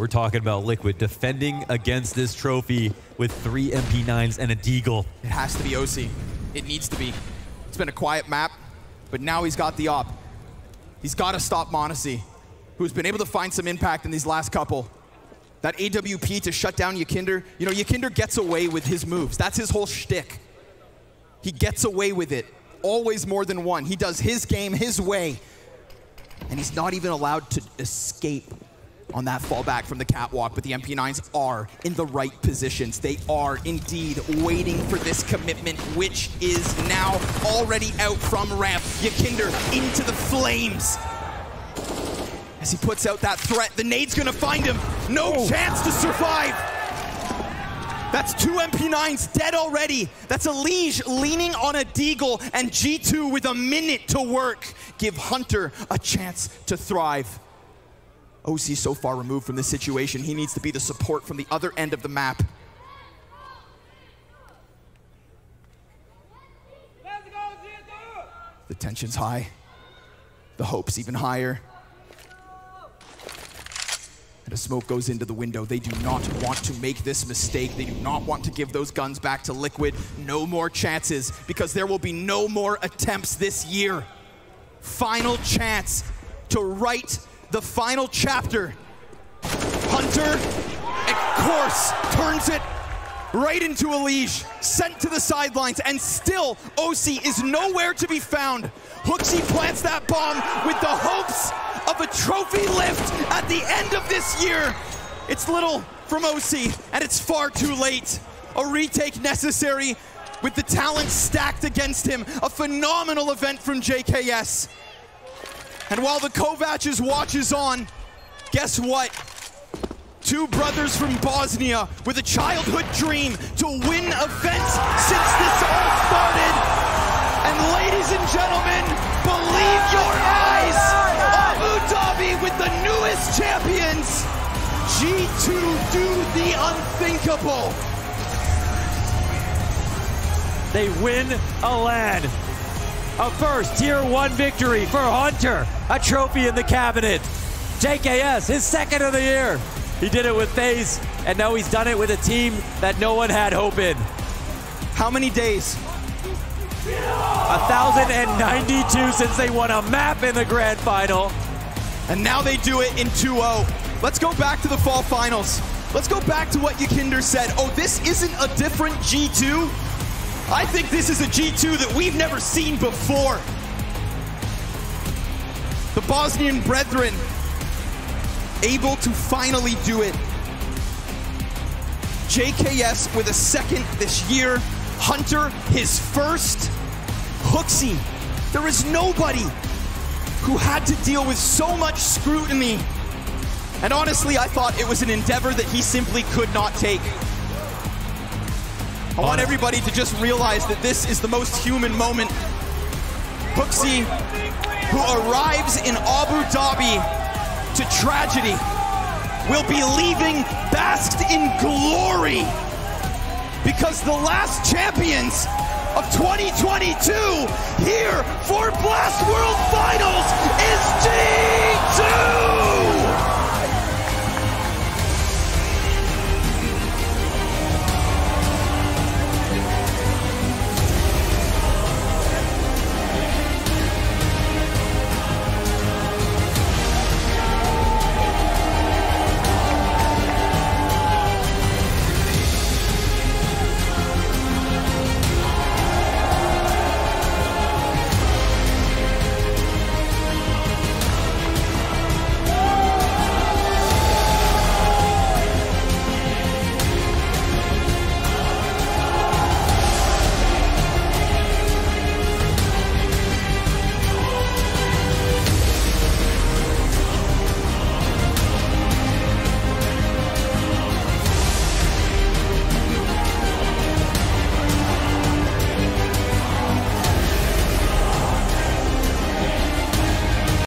We're talking about Liquid defending against this trophy with three MP9s and a Deagle. It has to be oSee. It needs to be. It's been a quiet map, but now he's got the op. He's got to stop m0NESY, who's been able to find some impact in these last couple. That AWP to shut down Yekindar. You know, Yekindar gets away with his moves. That's his whole shtick. He gets away with it. Always more than one. He does his game his way. And he's not even allowed to escape on that fallback from the catwalk, but the MP9s are in the right positions. They are indeed waiting for this commitment, which is now already out from ramp. Yekindar into the flames. As he puts out that threat, the nade's gonna find him. No oh. chance to survive. That's two MP9s dead already. That's Elige leaning on a Deagle and G2 with a minute to work. Give Hunter a chance to thrive. oSee so far removed from this situation. He needs to be the support from the other end of the map. The tension's high. The hope's even higher. And a smoke goes into the window. They do not want to make this mistake. They do not want to give those guns back to Liquid. No more chances, because there will be no more attempts this year. Final chance to right the final chapter. Hunter, of course, turns it right into Elige, sent to the sidelines, and still oSee is nowhere to be found. HooXi plants that bomb with the hopes of a trophy lift at the end of this year. It's little from oSee, and it's far too late. A retake necessary with the talent stacked against him. A phenomenal event from JKS. And while the Kovacs watches on, guess what? Two brothers from Bosnia with a childhood dream to win events since this all started. And ladies and gentlemen, believe your eyes! Abu Dhabi with the newest champions! G2 do the unthinkable. They win a LAN. A first tier one victory for Hunter. A trophy in the cabinet. JKS, his second of the year. He did it with FaZe, and now he's done it with a team that no one had hope in. How many days? 1,092 since they won a map in the grand final. And now they do it in 2-0. Let's go back to the fall finals. Let's go back to what Yekindar said. Oh, this isn't a different G2. I think this is a G2 that we've never seen before. The Bosnian brethren able to finally do it. JKS with a second this year. Hunter, his first. HooXi, there is nobody who had to deal with so much scrutiny. And honestly, I thought it was an endeavor that he simply could not take. I want everybody to just realize that this is the most human moment. HooXi, who arrives in Abu Dhabi to tragedy, will be leaving basked in glory because the last champions of 2022 here for Blast World Finals!